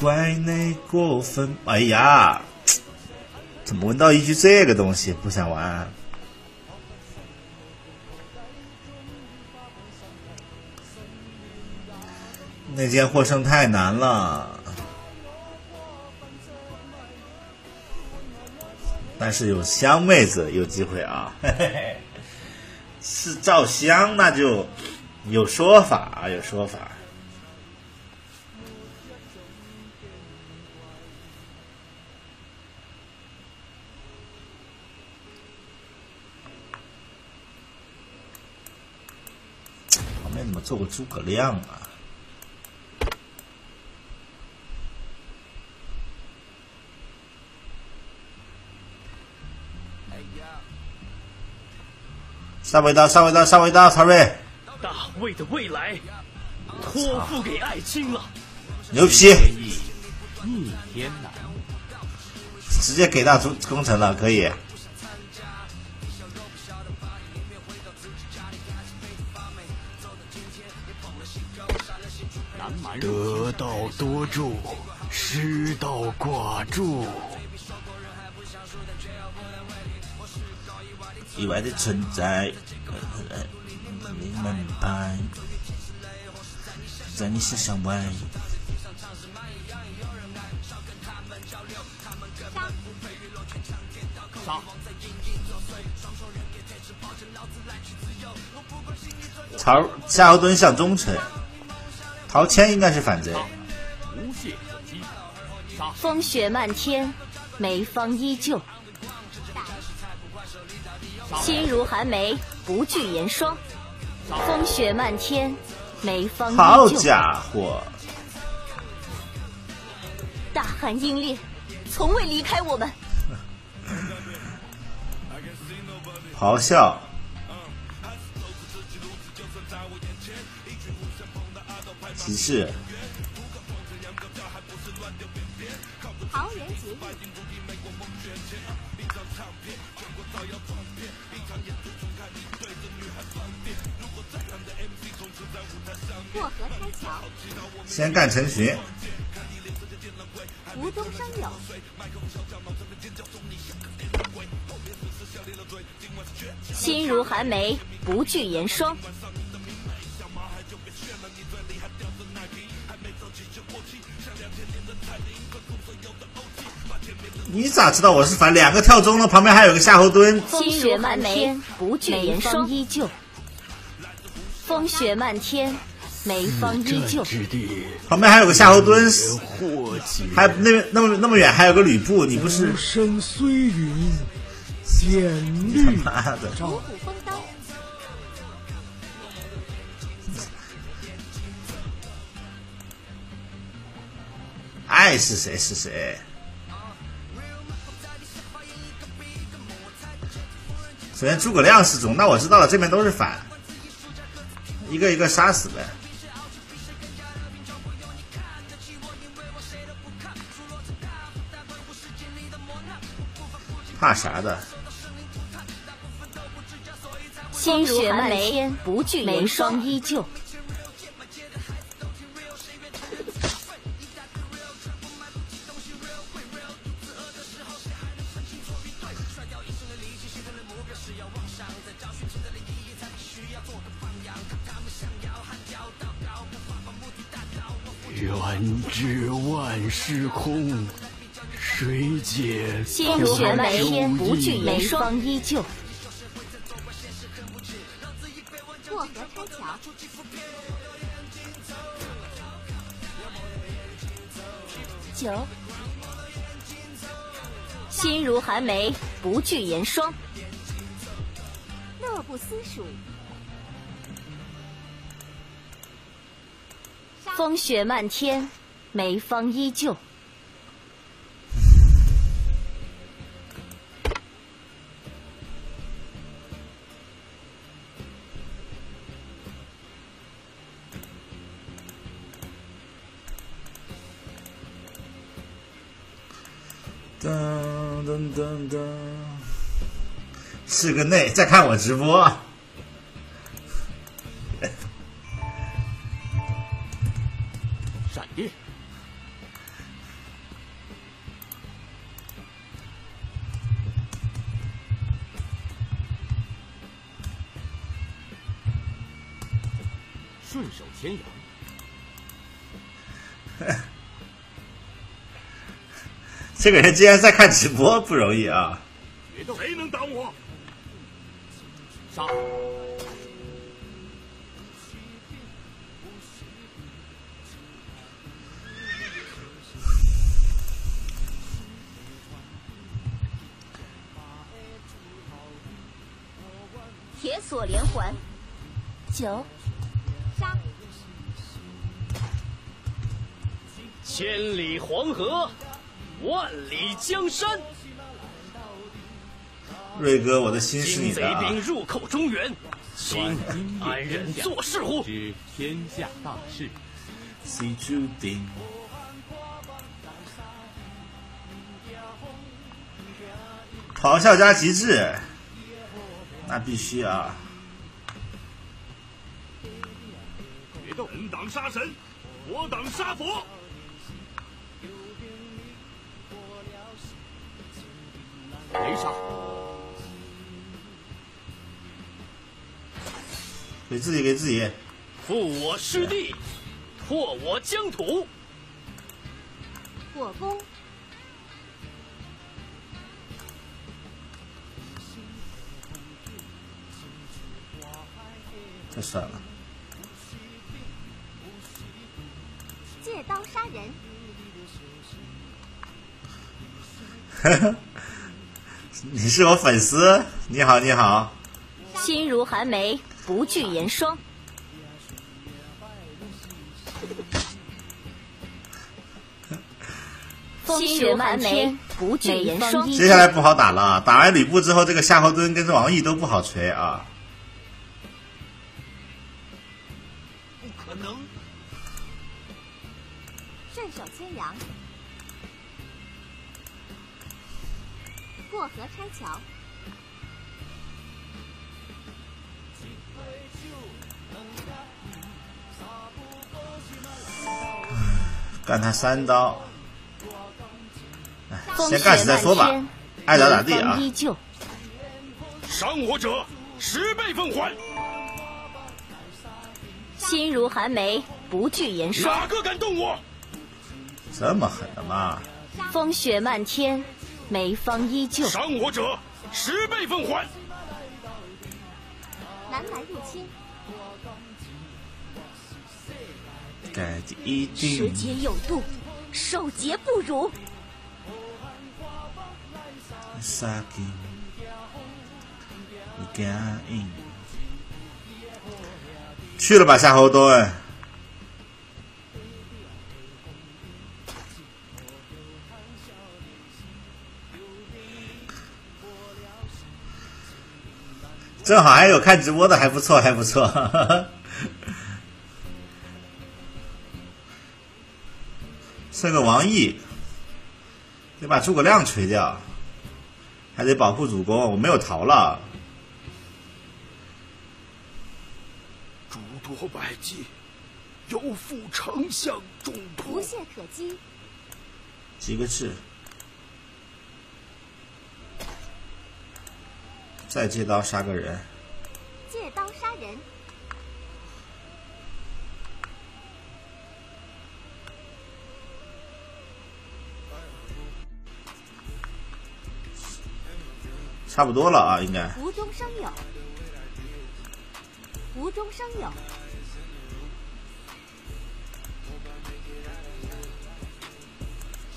怪你过分。哎呀，怎么闻到一句这个东西？不想玩。那件获胜太难了，但是有香妹子有机会啊！嘿嘿嘿，是照香那就有说法啊，有说法。怎么做个诸葛亮啊？上位刀，上位刀，上位刀，曹睿，大魏的未来托付给爱卿了。牛批，逆天难，直接给大主工程了，可以。得道多助，失道寡助。意外的存在，呃你明白，在你身上外。杀！曹夏侯惇向忠臣，陶谦应该是反贼。无懈可击。风雪漫天，梅芳依旧。心如寒梅，不惧严霜。风雪漫天，梅芳好依旧。好家伙，大汉英烈，从未离开我们。咆哮！骑士，桃园结义。过河拆桥，先干陈寻，无中生有。心如寒梅，不惧严霜。你咋知道我是反？两个跳中了，旁边还有个夏侯惇。风雪漫天，不惧严霜依旧。风雪漫天，梅芳依旧。之地，旁边还有个夏侯惇。还那边那么那么远还有个吕布，你不是浮生虽云，简历妈的？五虎风刀，爱是谁是谁。首先诸葛亮是中，那我知道了，这边都是反，一个一个杀死呗。怕啥的？心如寒梅，不惧严霜依旧。缘知万事空，谁解心如寒梅，不惧严霜依旧。过河拆桥，九。心如寒梅，不惧严霜。乐不思蜀。风雪漫天，梅芳依旧。噔噔噔噔，是个内，在看我直播。顺手牵羊。这个人竟然在看直播不容易啊。谁能挡我？杀。铁锁连环，九杀。千里黄河，万里江山。瑞哥，我的心是你的、啊。兵入寇中原，请安忍做事乎？知天下大事，西注定。咆哮加极致，那必须啊！别动，人挡杀神，我挡杀佛。没杀！给自己给自己，复我师弟，拓我疆土。火攻，这算了。借刀杀人，你是我粉丝，你好你好。心如寒梅，不惧严霜。风雪漫天，不惧严霜。接下来不好打了，打完吕布之后，这个夏侯惇跟这王毅都不好锤啊。顺手牵羊，过河拆桥。干他三刀，先干死再说吧，爱咋咋地啊伤我者十倍奉还。心如寒梅，不惧严霜。哪个敢动我？这么狠的吗？风雪漫天，梅芳依旧。伤我者十倍奉还。南来入侵，该一时节有度，守节不辱。杀给你感应。去了吧，夏侯惇。正好还有看直播的，还不错，还不错。剩个王毅，得把诸葛亮锤掉，还得保护主公。我没有逃了，诸多百计，有负丞相重托。无懈可击，几个字。再借刀杀个人，借刀杀人。差不多了啊，应该。无中生有，无中生有。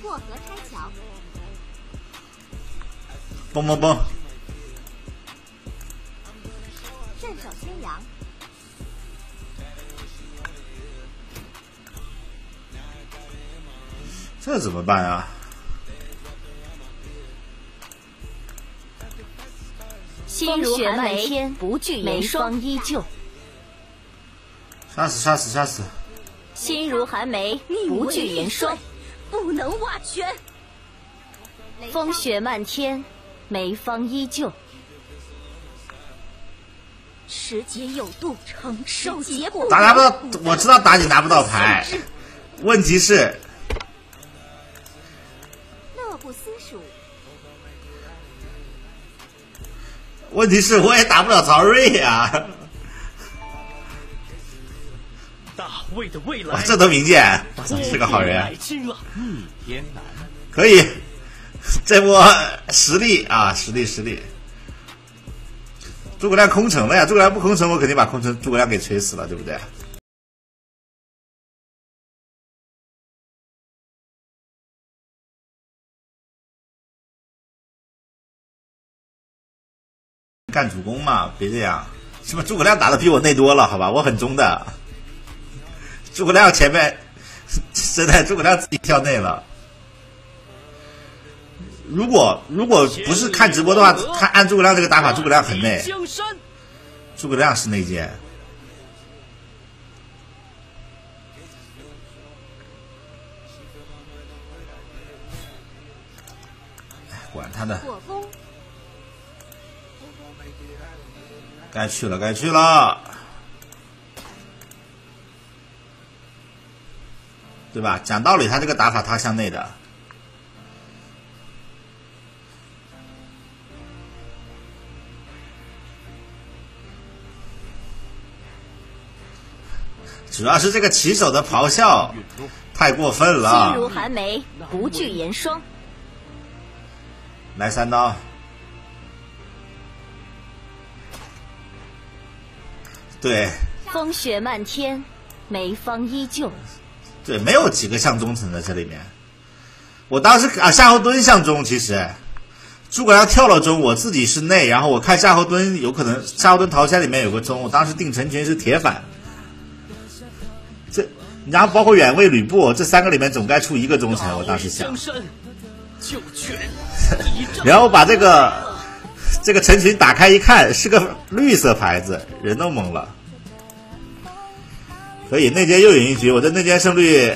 过河拆桥，嘣嘣嘣！手牵羊，这怎么办啊？心如寒梅，不惧严霜依旧。杀死杀死杀死！心如寒梅，不惧严霜，不能瓦全。风雪漫天，梅芳依旧。时节有度，承受结果打拿不到，我知道打你拿不到牌，问题是乐不思蜀，问题是我也打不了曹睿呀、卫的未哇，来这都明鉴，是个好人。可以，这波实力啊，实力实力。诸葛亮空城了呀！诸葛亮不空城，我肯定把空城诸葛亮给锤死了，对不对？干主公嘛，别这样。什么诸葛亮打的比我内多了，好吧？我很中的。诸葛亮前面真的，诸葛亮自己跳内了。如果如果不是看直播的话，看按诸葛亮这个打法，诸葛亮很内，诸葛亮是内奸。管他的，该去了，该去了，对吧？讲道理，他这个打法他向内的，主要是这个骑手的咆哮太过分了心了如。寒梅，不惧严霜。来三刀，对风雪漫天，梅芳依旧。对，没有几个向中层的这里面。我当时啊，夏侯惇向忠，其实诸葛亮跳了中，我自己是内，然后我看夏侯惇有可能夏侯惇桃仙里面有个忠，我当时定陈群是铁反。这，然后包括远卫吕布这三个里面总该出一个忠臣，我当时想 然后把这个这个陈群打开一看，是个绿色牌子，人都懵了。可以内奸又赢一局，我的内奸胜率